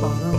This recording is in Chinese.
绑上